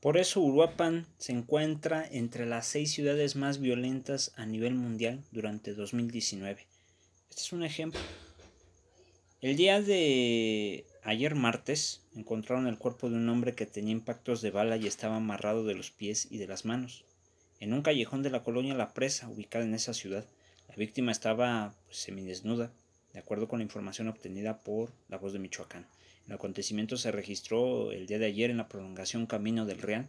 Por eso Uruapan se encuentra entre las seis ciudades más violentas a nivel mundial durante 2019. Este es un ejemplo. El día de ayer martes encontraron el cuerpo de un hombre que tenía impactos de bala y estaba amarrado de los pies y de las manos en un callejón de la colonia La Presa, ubicada en esa ciudad. La víctima estaba pues, semidesnuda, de acuerdo con la información obtenida por La Voz de Michoacán. El acontecimiento se registró el día de ayer en la prolongación Camino del Real,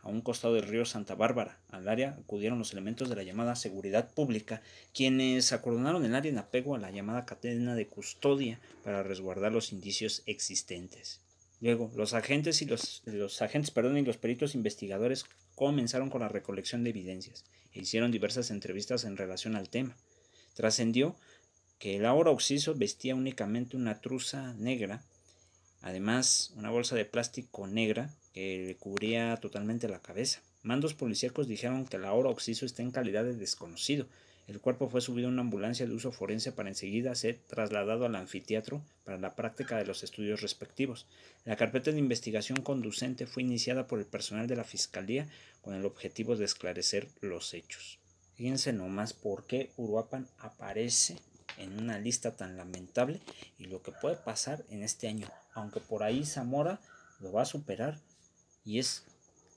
a un costado del río Santa Bárbara. Al área acudieron los elementos de la llamada seguridad pública, quienes acordonaron el área en apego a la llamada cadena de custodia para resguardar los indicios existentes. Luego, los agentes y los, los agentes, perdón, y los peritos investigadores comenzaron con la recolección de evidencias e hicieron diversas entrevistas en relación al tema. Trascendió que el ahora Oxiso vestía únicamente una truza negra, además una bolsa de plástico negra que le cubría totalmente la cabeza. Mandos policíacos dijeron que el ahora Oxiso está en calidad de desconocido, el cuerpo fue subido a una ambulancia de uso forense para enseguida ser trasladado al anfiteatro para la práctica de los estudios respectivos. La carpeta de investigación conducente fue iniciada por el personal de la Fiscalía con el objetivo de esclarecer los hechos. Fíjense nomás por qué Uruapan aparece en una lista tan lamentable y lo que puede pasar en este año. Aunque por ahí Zamora lo va a superar y es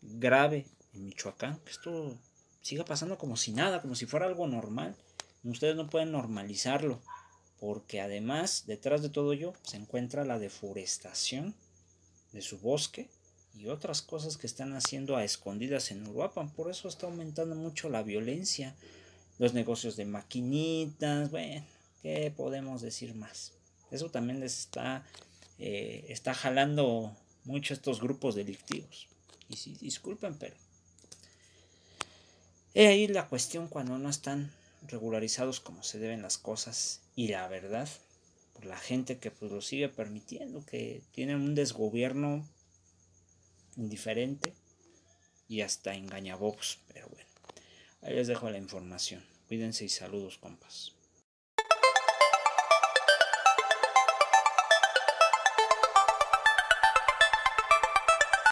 grave en Michoacán. Esto siga pasando como si nada, como si fuera algo normal. Ustedes no pueden normalizarlo, porque además detrás de todo ello se encuentra la deforestación de su bosque y otras cosas que están haciendo a escondidas en Uruapan. Por eso está aumentando mucho la violencia, los negocios de maquinitas, bueno, ¿qué podemos decir más? Eso también les está, eh, está jalando mucho estos grupos delictivos. Y sí, disculpen, pero He ahí la cuestión cuando no están regularizados como se deben las cosas y la verdad por la gente que pues lo sigue permitiendo, que tienen un desgobierno indiferente y hasta engañabobos, pero bueno, ahí les dejo la información. Cuídense y saludos, compas.